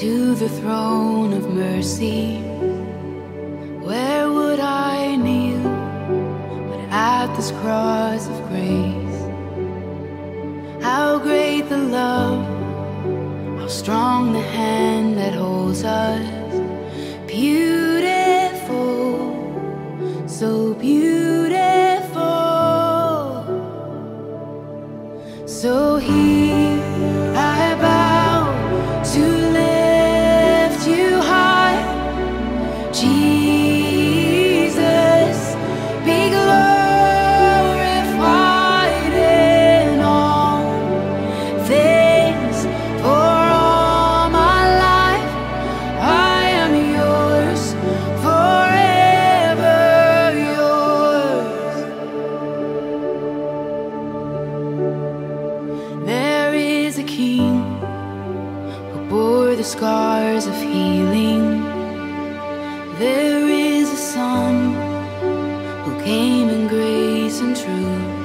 to the throne of mercy. Where would I kneel but at this cross of grace? How great the love, how strong the hand that holds us. Beautiful, so beautiful. The scars of healing. There is a son who came in grace and truth.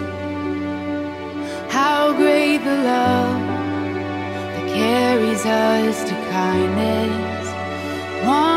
How great the love that carries us to kindness. One